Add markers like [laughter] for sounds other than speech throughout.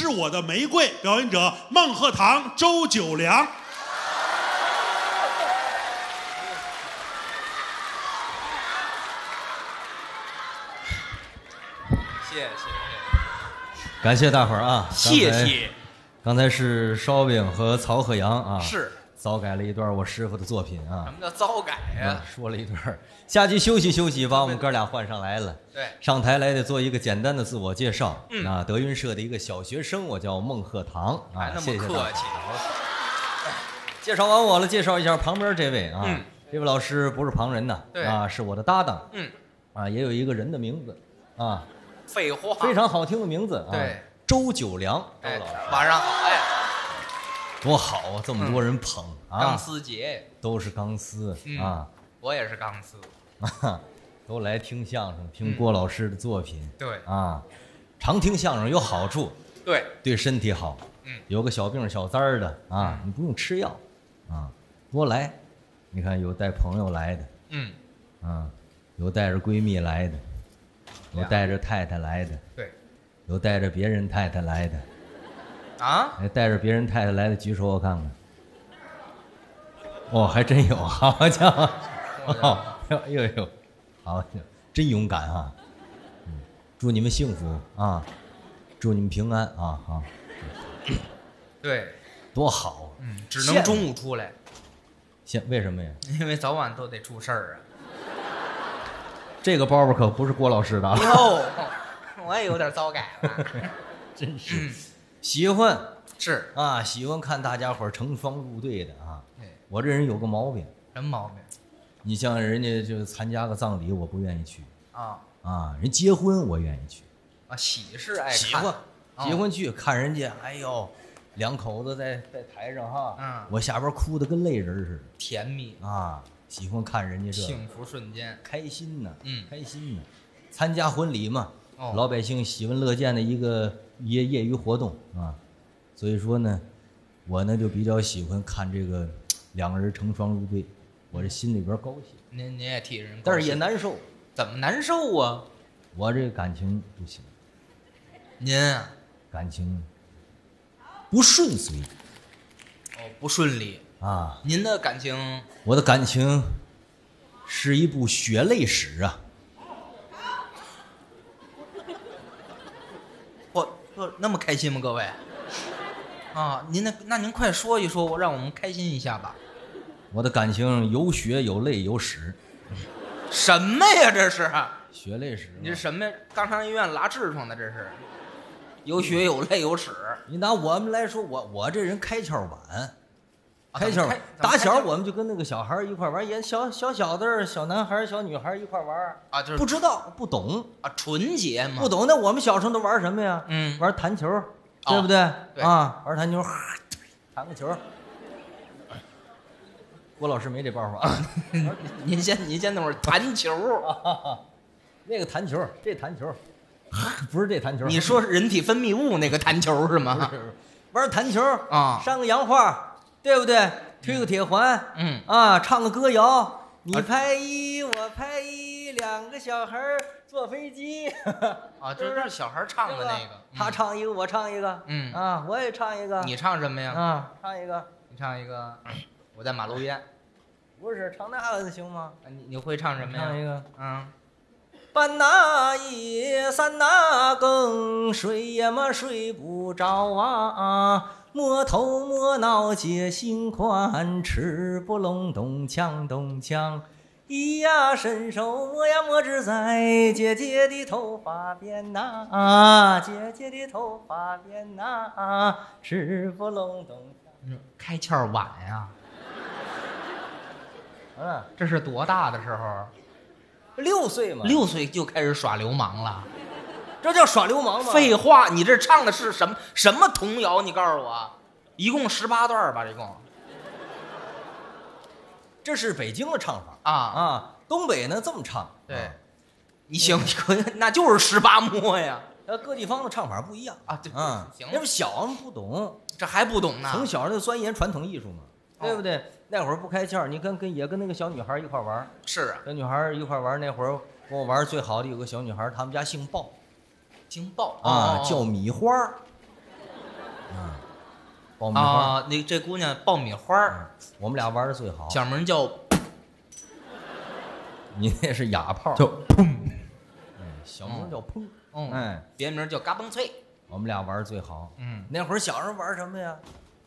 是我的玫瑰，表演者孟鹤堂、周九良。谢谢谢感谢大伙儿啊！谢谢，刚才是烧饼和曹鹤阳啊，是糟改了一段我师傅的作品啊。什，么叫糟改呀？啊？说了一段儿。下去休息休息，把我们哥俩换上来了。对，上台来得做一个简单的自我介绍。嗯。啊，德云社的一个小学生，我叫孟鹤堂啊还，那么客气，介绍完我了，介绍一下旁边这位啊，嗯。这位老师不是旁人呐，对。啊，是我的搭档。嗯，啊，也有一个人的名字啊，废话，非常好听的名字啊，对，周九良，周哎老师，晚上好，哎，多好啊，这么多人捧啊。钢啊，丝节，都是钢丝嗯。啊，我也是钢丝，[laughs] 都来听相声，听郭老师的作品对。啊，常听相声有好处，对，对身体好，嗯。有个小病小灾儿的啊，你不用吃药啊，多来，你看有带朋友来的。嗯，啊，有带着闺蜜来的，有带着太太来的，对，有带着别人太太来的。啊，哎，带着别人太太来的举手我看看。哦，还真有，[laughs] 好家伙！哦，哎呦呦，好，真勇敢啊！嗯，祝你们幸福啊，祝你们平安啊！好，对，[clears throat] 多好！嗯，只能中午出来，现为什么呀？[laughs] 因为早晚都得出事儿啊。[laughs] 这个包包可不是郭老师的啊，哟，我也有点糟改了，真是嗯，喜欢。是，啊，喜欢看大家伙儿成双入对的啊。哎，我这人有个毛病，什么毛病？你像人家就参加个葬礼，我不愿意去。啊？啊；人结婚我愿意去，啊，喜事爱喜欢哦。结婚去看人家，哎呦，两口子在在台上哈，嗯。我下边哭的跟泪人似的。甜蜜，啊，喜欢看人家这幸福瞬间，开心呢，嗯。开心呢。参加婚礼嘛，哦。老百姓喜闻乐见的一个业业余活动啊，所以说呢，我呢就比较喜欢看这个两个人成双入对，我这心里边高兴，您您也替人，但是也难受。怎么难受啊？我这感情不行，您啊，感情不顺遂哦，不顺利。啊！您的感情我的感情是一部血泪史啊！那么开心吗？各位啊，您那那您快说一说，我让我们开心一下吧。我的感情有血有泪有屎，什么呀？这是血泪史。你这什么呀？刚上医院拉痔疮的，这是有血有泪有屎。你拿我们来说，我我这人开窍晚，啊开窍晚怎么开。怎么打小我们就跟那个小孩儿一块玩，也小小小的、小男孩儿、小女孩儿一块玩，啊，就是不知道不懂啊，纯洁嘛，不懂。那我们小时候都玩什么呀？嗯玩弹球，对不对？对啊，玩弹球，弹个球。郭老师没这包袱啊。[laughs] 您先您先等会儿弹球啊。[laughs] 那个弹球，这弹球，不是这弹球。你说人体分泌物那个弹球是吗？玩弹球啊上个洋画，对不对？推个铁环，嗯啊，唱个歌谣，你拍一，我拍一，两个小孩儿坐飞机。[laughs] 啊，就是小孩唱的那个，他唱一个，我唱一个，嗯啊，我也唱一个，你唱什么呀？啊，唱一个，你唱一个，[clears throat] 我在马路边。不是唱那个行吗？啊你你会唱什么呀？唱一个。嗯，半那夜，三那更，睡也么睡不着啊！摸头摸脑解心宽，吃不隆咚锵咚锵，咿呀伸手摸呀摸只在姐姐的头发边呐，啊姐姐的头发边呐，啊吃不隆咚锵。[laughs] 开窍晚呀，嗯，这是多大的时候？六岁嘛，六岁就开始耍流氓了？这叫耍流氓吗？废话，你这唱的是什么什么童谣？你告诉我，一共十八段吧？一共这是北京的唱法啊？啊，东北呢这么唱。对啊，你行，你可以，那就是十八摸呀。呃，各地方的唱法不一样啊对啊，行那不小嘛不懂，这还不懂呢？从小就钻研传统艺术嘛，哦对不对？那会儿不开窍，你跟跟也跟那个小女孩一块玩儿，是啊，小女孩一块玩儿，那会儿跟我玩儿最好的有个小女孩，她们家姓鲍惊爆。啊，哦叫米花儿。爆米花，啊，那这姑娘爆米花儿，我们俩玩的最好。小名叫你那是哑炮，叫砰，小名叫砰。嗯，哎，别名叫嘎嘣脆。我们俩玩的最好。嗯。那会儿小时候玩什么呀？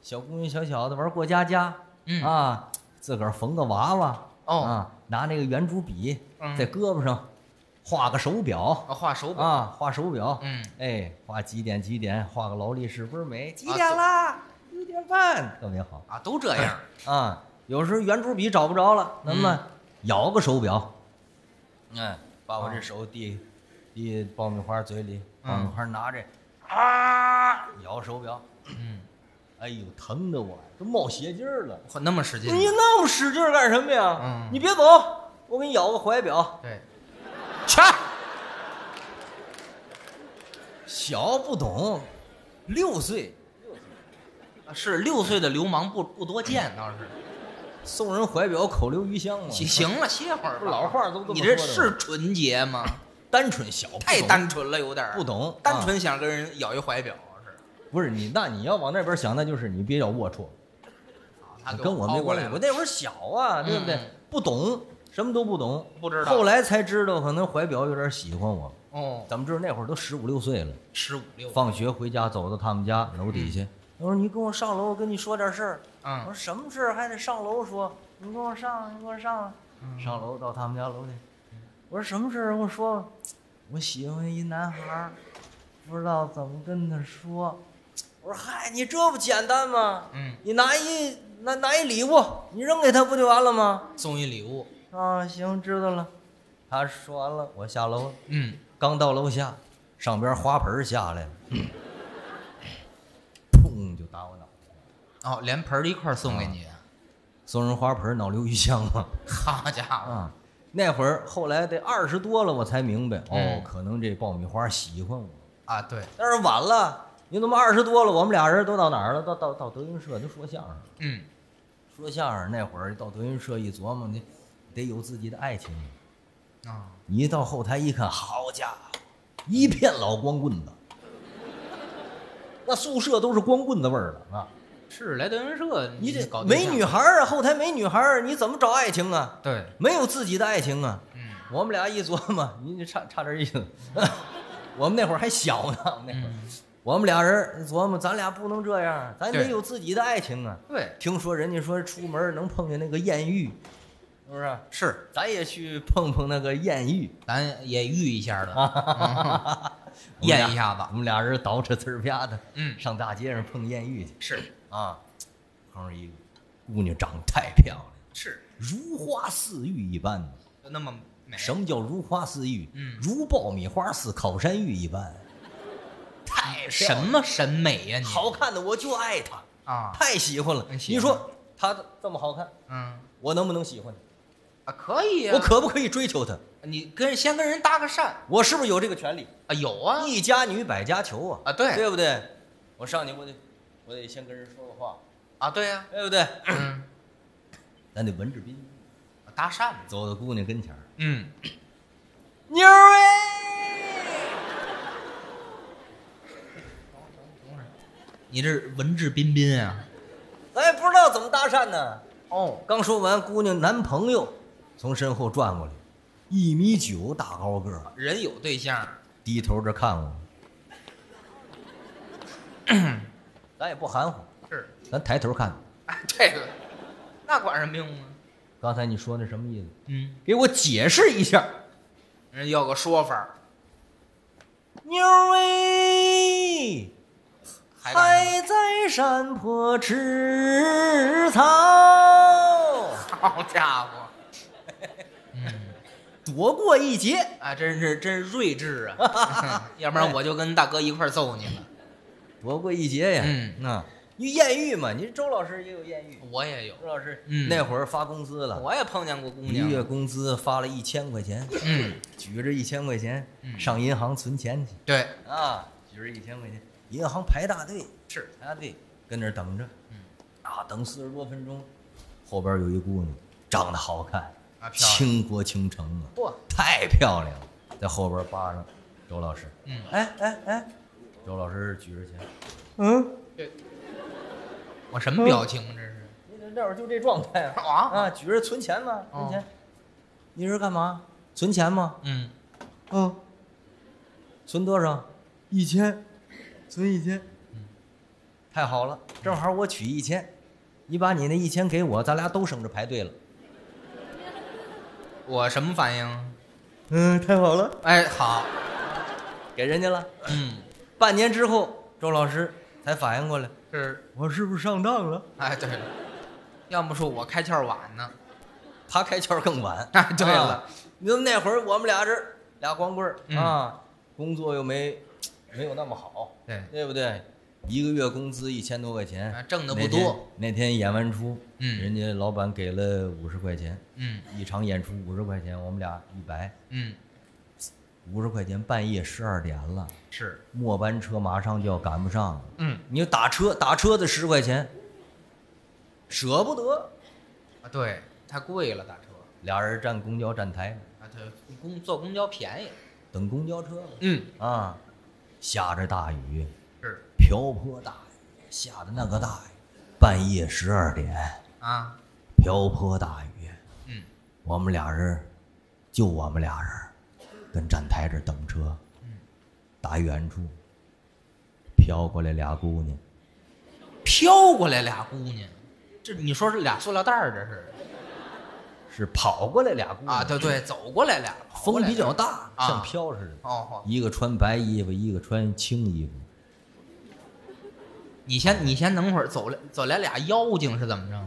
小姑娘小小的玩过家家，嗯。啊，自个儿缝个娃娃，哦。啊，拿那个圆珠笔嗯。在胳膊上画个手表，啊，画手表。啊，画手表，嗯，哎，画几点几点，画个劳力士倍儿美，几啊点啦？一点半，特别好啊，都这样。[coughs] 啊。有时候圆珠笔找不着了，那么咬个手表，嗯，把我这手递递爆米花嘴里，爆米花拿着，啊，咬手表，嗯，[coughs] 哎呦，疼的我都冒血劲儿了。那么使劲。你那么使劲干什么呀？嗯你别走，我给你咬个怀表。对，去，小不懂，六岁是六岁的流氓不不多见，倒是。送人怀表，口留余香嘛。行行了，歇会儿吧。不老话都这么你这是纯洁吗？单纯小，太单纯了，有点不懂，单啊纯想跟人咬一怀表是。不是你，那你要往那边想，那就是你比较龌龊，他跟我没关系。我那会儿小啊，对不对嗯？不懂，什么都不懂，不知道后来才知道，可能怀表有点喜欢我。哦，怎么知道那会儿都十五六岁了？十五六。放学回家，走到他们家楼底下，我说你跟我上楼，我跟你说点事儿。我说嗯什么事儿还得上楼说？你跟我上，你跟我上。嗯上楼到他们家楼底，我说什么事儿？跟我说，我喜欢一男孩儿，不知道怎么跟他说。我说嗨，你这不简单吗？嗯，你拿一拿拿一礼物，你扔给他不就完了吗？送一礼物。啊，行，知道了。他说完了，我下楼了。嗯，刚到楼下，上边花盆下来了，砰就打我脑袋。哦，连盆儿一块儿送给你。送人花盆儿脑留余香啊。[laughs] 好家伙，啊，那会儿后来得二十多了，我才明白，哦嗯，可能这爆米花喜欢我。啊，对，但是晚了，你怎么二十多了？我们俩人都到哪儿了？到到到德云社就说相声。嗯，说相声那会儿到德云社一琢磨，你得有自己的爱情。啊，你一到后台一看，好家伙，一片老光棍子，那宿舍都是光棍子味儿的啊！是来德云社，你这搞没女孩儿啊，后台没女孩儿，你怎么找爱情啊？对，没有自己的爱情啊！嗯我们俩一琢磨，你这差差点意思。[laughs] 我们那会儿还小呢，我们那会儿，嗯，我们俩人琢磨，咱俩不能这样，咱得有自己的爱情啊。对，听说人家说出门能碰见那个艳遇，是不是？是，咱也去碰碰那个艳遇，咱也遇一下的，验一下子我。们俩人倒饬呲儿啪的，嗯，上大街上碰艳遇去是啊。碰上一个姑娘，长得太漂亮，是，如花似玉一般。就那么美。什么叫如花似玉？嗯如爆米花似烤山芋一般。太什么审美呀你？好看的我就爱她，啊，太喜欢了。你说她这么好看，嗯我能不能喜欢她？啊，可以呀。我可不可以追求她？你跟先跟人搭个讪我是不是有这个权利？啊？有啊一家女百家求啊！啊，对对不对？我上去，我得，我得先跟人说个话，啊，对呀，对不对？嗯，咱得文质彬彬，搭讪嘛，走到姑娘跟前儿，嗯，妞儿哎，你这文质彬彬啊。咱也不知道怎么搭讪呢。哦，刚说完，姑娘男朋友从身后转过来，一米九大高个儿，人有对象，低头这看我，[clears throat] 咱也不含糊，是，咱抬头看。哎，这个，那管什么用啊？刚才你说那什么意思？嗯，给我解释一下。人要个说法儿，妞儿哎，还在山坡吃草，好家伙，嗯，躲过一劫。啊，真是真是睿智啊，[laughs] [laughs] 要不然我就跟大哥一块揍你了。躲过一劫呀。嗯。啊，你艳遇嘛，你周老师也有艳遇。我也有，周老师，嗯。那会儿发工资了，我也碰见过姑娘。一娘。月工资发了一千块钱，嗯，举着一千块钱嗯。上银行存钱去。对，啊，举着一千块钱，银行排大队，是，排大队跟那儿等着，嗯。啊，等四十多分钟，后边有一姑娘，长得好看。倾国倾城啊，嚯，太漂亮了，在后边扒上周老师，嗯，哎哎哎，周老师举着钱，嗯，我什么表情这是？你这那会儿就这状态啊啊，啊，举着存钱吗，存钱。你是干嘛？存钱吗？嗯，嗯。存多少？一千，存一千。太好了，正好我取一千，你把你那一千给我，咱俩都省着排队了。我什么反应？嗯，太好了，哎，好，给人家了。嗯，半年之后，周老师才反应过来，是，我是不是上当了？哎，对了，要么说我开窍晚呢。他开窍更晚。[laughs] 哎，对了啊，你说那会儿我们俩这俩光棍儿、嗯啊，工作又没没有那么好，对，对不对？一个月工资一千多块钱，啊挣的不多。那天演完出，嗯人家老板给了五十块钱，嗯一场演出五十块钱，我们俩一百，嗯，五十块钱，半夜十二点了，是，末班车马上就要赶不上了。嗯你就打车，打车的十块钱，舍不得。啊，对，太贵了，打车。俩人站公交站台啊，对，公坐公交便宜。等公交车嗯，啊，下着大雨，是瓢泼大雨，下的那个大雨，半夜十二点，啊，瓢泼大雨，嗯，我们俩人，就我们俩人，跟站台这儿等车，嗯，打远处飘过来俩姑娘，飘过来俩姑娘，这你说是俩塑料袋儿，这是是跑过来俩姑娘啊？对对，走过来俩，跑过风来比较大，啊像飘似的。哦，好一个穿白衣服，一个穿青衣服。你先你先等会儿，走来走来俩妖精是怎么着？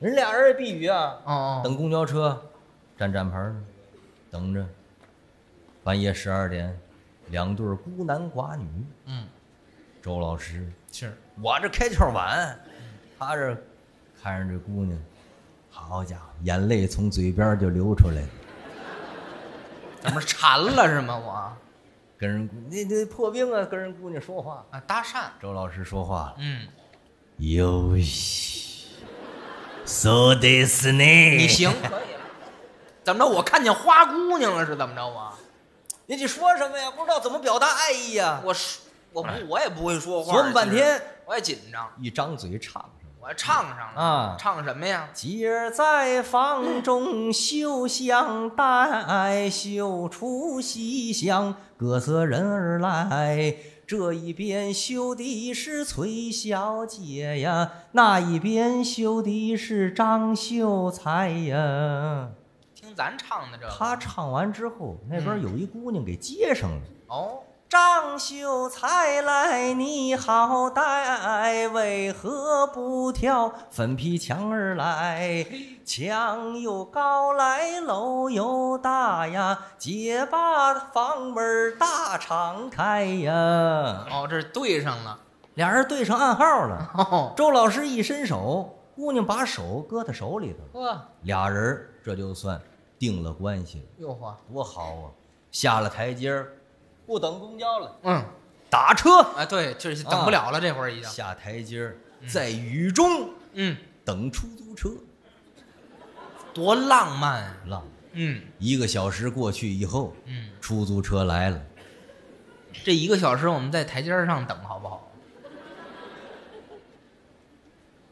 人俩人也避雨啊，哦哦，等公交车，站站牌儿，等着。半夜十二点，两对儿孤男寡女。嗯，周老师，是我这开窍晚，他这看着这姑娘，好家伙，眼泪从嘴边儿就流出来了。怎么馋了是吗？我跟人那那破冰啊，跟人姑娘说话。啊搭讪，周老师说话了，嗯，游戏，so this 呢？你行可以了。怎么着？我看见花姑娘了是怎么着啊？你你说什么呀？不知道怎么表达爱意呀、我说我不我也不会说话，琢磨半天，我也紧张，一张嘴唱上了。我唱上了啊唱什么呀？今儿在房中绣香袋，绣出西厢，各色人儿来。这一边绣的是崔小姐呀，那一边绣的是张秀才呀。听咱唱的这个，他唱完之后，那边有一姑娘给接上了。哦，张秀才来，你好歹为何不跳粉皮墙儿来？墙又高来，楼又大呀，姐把房门儿大敞开呀。哦，这对上了。俩人对上暗号了。[laughs] 哦，周老师一伸手，姑娘把手搁他手里头，呵，俩人这就算定了关系了，哟呵，多好啊！下了台阶儿，不等公交了，嗯，打车。哎，对，就是等不了了，这会儿已经。下台阶儿，在雨中嗯，等出租车，多浪漫啊。浪。嗯一个小时过去以后，嗯，出租车来了，这一个小时我们在台阶上等好不好？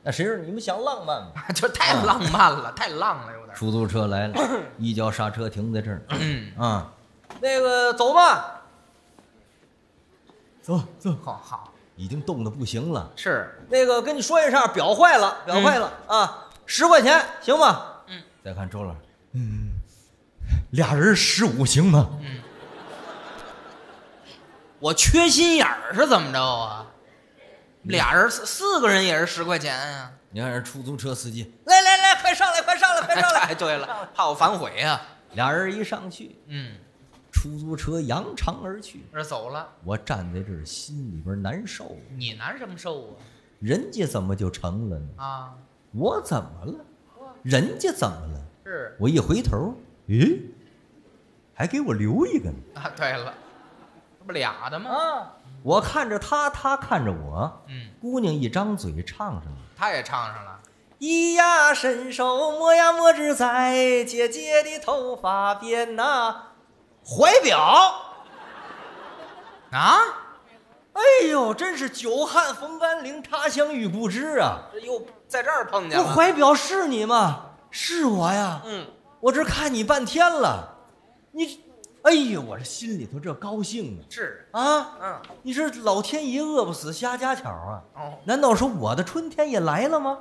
那谁说你们想浪漫吗？[laughs] 就太浪漫了，太浪了，有点儿。出租车来了，一脚刹车停在这儿，嗯，啊，那个走吧，走走，好好已经冻得不行了。是，那个跟你说一声，表坏了，表坏了、啊，十块钱行吗？嗯，再看周老师，嗯，俩人十五行吗？嗯我缺心眼儿是怎么着啊？俩人四四个人也是十块钱啊、你看人出租车司机，来来来，快上来，快上来，快上来！[laughs] 哎，对了，怕我反悔呀、俩人一上去，嗯，出租车扬长而去。这走了，我站在这儿，心里边难受。你难什么受啊人家怎么就成了呢？啊？啊，我怎么了？人家怎么了？是我一回头，咦，还给我留一个呢。啊，对了，这不俩的吗？啊，我看着他，他看着我。嗯，姑娘一张嘴唱上了。他也唱上了，咿呀伸手摸呀摸只在姐姐的头发边呐、怀表啊，啊，哎呦，真是久旱逢甘霖，他乡遇故知啊！这又在这儿碰见我了。怀表是你吗？是我呀，嗯，我这看你半天了，你，哎呦，我这心里头这高兴啊是，啊啊！嗯，你是老天爷饿不死瞎家巧啊！哦，难道说我的春天也来了吗？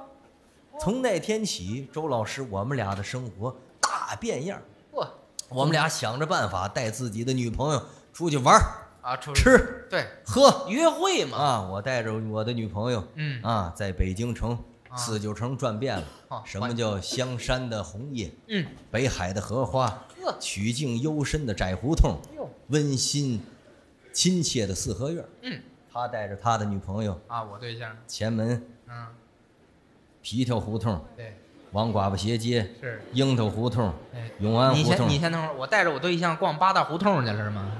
从那天起，周老师，我们俩的生活大变样。嚯我们俩想着办法带自己的女朋友出去玩儿、啊，出去吃、对。喝。约会嘛。啊！我带着我的女朋友，嗯。啊，在北京城、啊。四九城转遍了。哦什么叫香山的红叶，嗯，北海的荷花，曲径幽深的窄胡同，温馨亲切的四合院。嗯。他带着他的女朋友，啊，我对象，前门嗯，皮条胡同、对，王寡妇斜街、是。樱桃胡同、哎，永安你先胡同。你先等会儿，我带着我对象逛八大胡同去了是吗？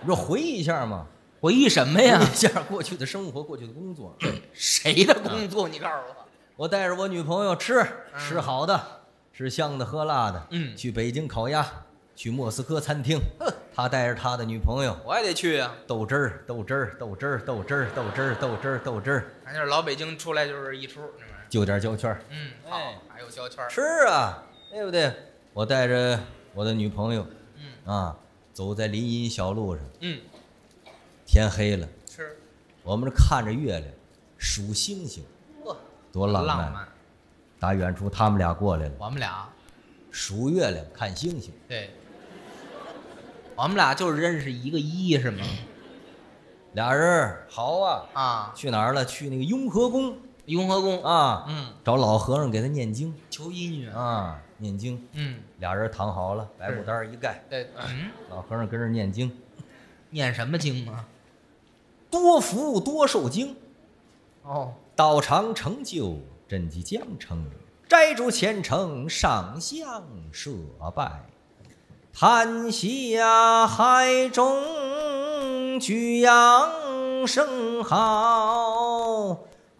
你说回忆一下嘛？回忆什么呀回忆？一下过去的生活，过去的工作。[clears throat] 谁的工作？你告诉我。我带着我女朋友吃吃好的，吃香的喝辣的。嗯去北京烤鸭，去莫斯科餐厅。他带着他的女朋友，我也得去啊、豆汁儿，豆汁儿，豆汁儿，豆汁儿，豆汁儿，豆汁儿，豆汁儿，咱就是老北京出来就是一出？就点胶圈儿。嗯，好哎，还有胶圈儿。吃啊，对不对？我带着我的女朋友，嗯啊，走在林荫小路上，嗯，天黑了，吃，我们这看着月亮，数星星，呵，多浪漫！浪漫。打远处他们俩过来了，我们俩，数月亮看星星。对，我们俩就是认识一个一是吗？俩人好啊，啊，去哪儿了？去那个雍和宫雍和宫，啊，嗯，找老和尚给他念经。求姻缘，啊，念经。嗯，俩人躺好了，白布单儿一盖，对，嗯，老和尚跟这儿念经，念什么经啊？多福多寿经，哦，道长成就真迹将成，斋主虔诚上香设拜，谈下海中举扬声号。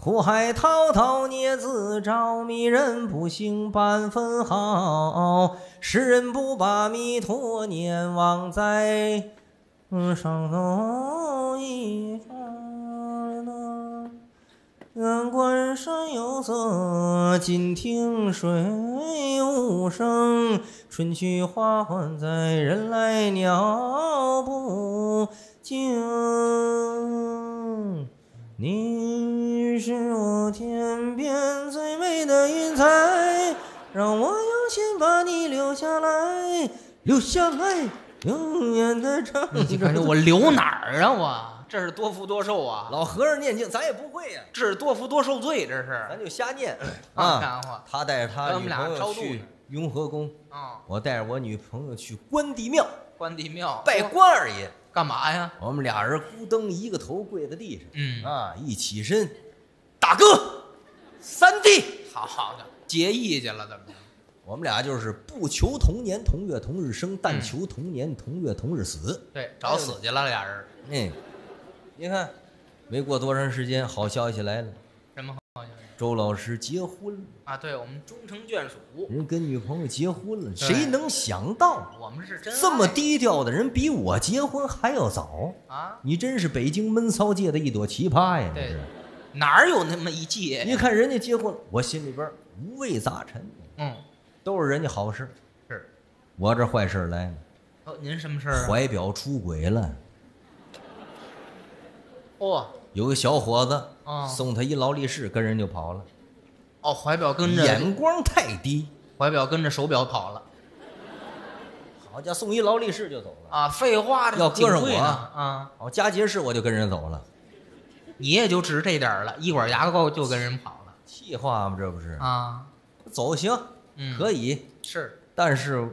苦海滔滔孽自招，迷人不醒半分好。世人不把弥陀念，枉在嗯上头一场。愿观山有色，静听水无声。春去花还在，人来鸟不惊。你是我天边最美的云彩，让我用心把你留下来，留下来，永远的唱你看这我留哪儿啊？我？这是多福多寿啊！老和尚念经，咱也不会呀、这是多福多寿罪，这是。咱就瞎念。啊，他带着他女朋友去雍和宫，啊，我带着我女朋友去关帝庙。关帝庙。拜关二爷。干嘛呀？我们俩人咕噔一个头跪在地上，嗯。啊，一起身，大哥，三弟，好好的，结义去了，怎么着？我们俩就是不求同年同月同日生，但嗯求同年同月同日死。对，找死去了俩人。嗯，你看，没过多长时间，好消息来了，什么好消息周老师结婚了，啊？对，我们终成眷属，人跟女朋友结婚了，谁能想到我们是真这么低调的人比我结婚还要早？啊？你真是北京闷骚界的一朵奇葩呀！你对是。哪儿有那么一届？你看人家结婚，我心里边五味杂陈，嗯，都是人家好事，是。我这坏事来了，哦，您什么事儿啊？怀表出轨了。哦有个小伙子哦送他一劳力士，跟人就跑了，哦，怀表跟着眼光太低。怀表跟着手表跑了好家伙，送一劳力士就走了。啊！废话，要搁上我呢啊，好，佳洁士我就跟人走了，你也就值这点儿了，一管牙膏就跟人跑了气话吗？这不是？啊。走行，嗯，可以，是但是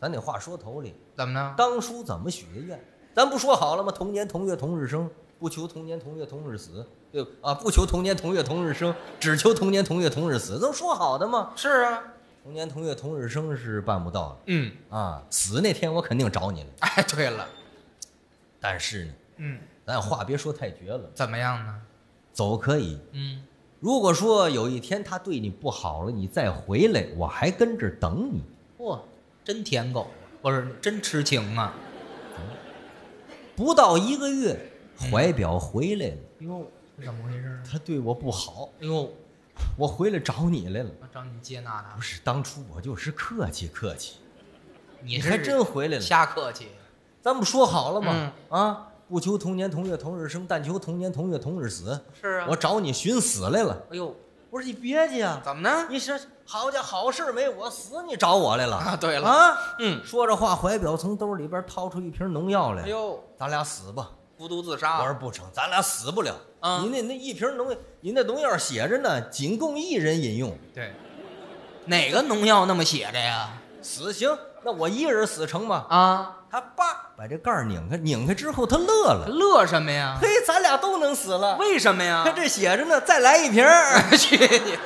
咱得话说头里，怎么呢？当初怎么许的愿？咱不说好了吗？同年同月同日生，不求同年同月同日死，对吧？啊，不求同年同月同日生，只求同年同月同日死，都说好的吗？是啊，同年同月同日生是办不到嗯，啊，死那天我肯定找你了。哎，对了，但是呢，嗯，咱话别说太绝了，怎么样呢？走可以。嗯，如果说有一天他对你不好了，你再回来，我还跟这儿等你。嚯，真舔狗，不是真痴情啊！不到一个月，怀表回来了，哟，这怎么回事？他对我不好，哎呦，我回来找你来了。我找你接纳他不，是，当初我就是客气客气，你你还真回来了。瞎客气。咱不说好了吗，嗯啊，不求同年同月同日生，但求同年同月同日死。是啊我找你寻死来了。哎呦，我说你别介啊，怎么呢？你说好家好事没我死，你找我来了啊，对了，啊？嗯，说着话，怀表从兜里边掏出一瓶农药来，哎呦，咱俩死吧。服毒自杀我说，不成，咱俩死不了。啊您那那一瓶农，您那农药写着呢，仅供一人饮用，对，哪个农药那么写着呀？死刑。那我一人死成吗？啊，他叭把这盖儿拧开，拧开之后他乐了，乐什么呀？嘿，咱俩都能死了。为什么呀？他这写着呢，再来一瓶儿。[laughs] 去你的！